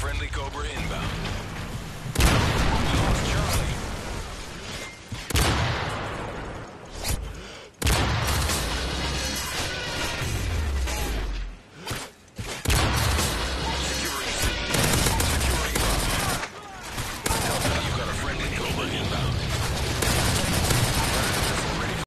Friendly Cobra in